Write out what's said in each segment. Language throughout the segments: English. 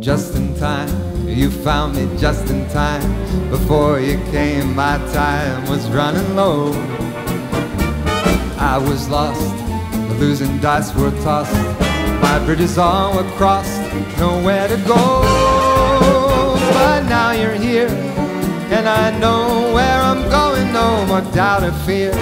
just in time. You found me just in time. Before you came, my time was running low. I was lost, the losing dice were tossed. My bridges all were crossed, nowhere to go. But now you're here, and I know where I'm going, no more doubt or fear.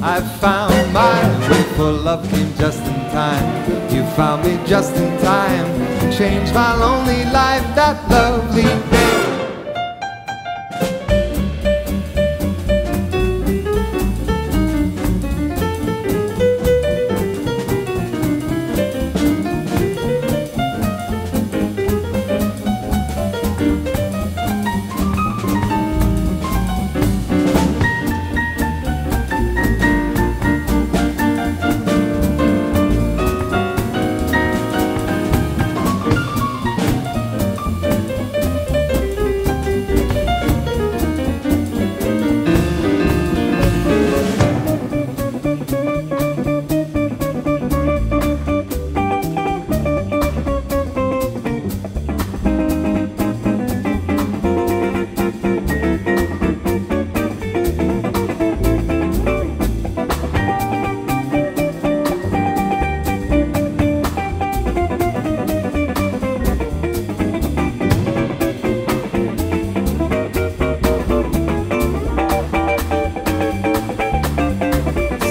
I found my way for love came just in time. You found me just in time. Changed my lonely life that lovely day.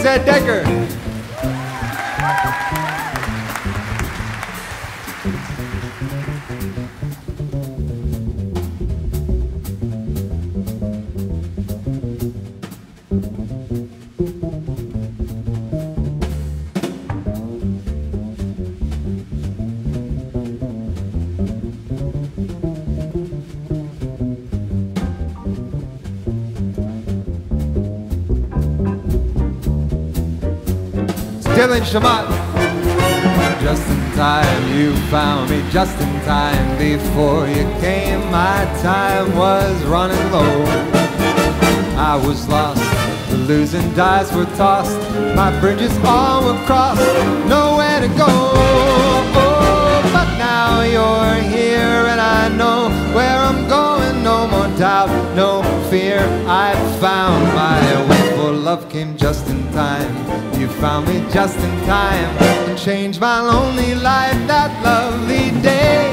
Said Decker. Dylan Shamat. Just in time, you found me just in time. Before you came, my time was running low. I was lost, the losing dice were tossed. My bridges all were crossed, nowhere to go. Oh, but now you're here, and I know where I'm going. No more doubt, no fear. I've found my way, love came just in time. You found me just in time and changed my lonely life that lovely day.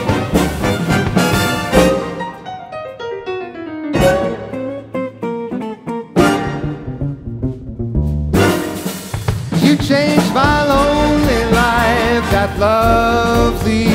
You changed my lonely life that lovely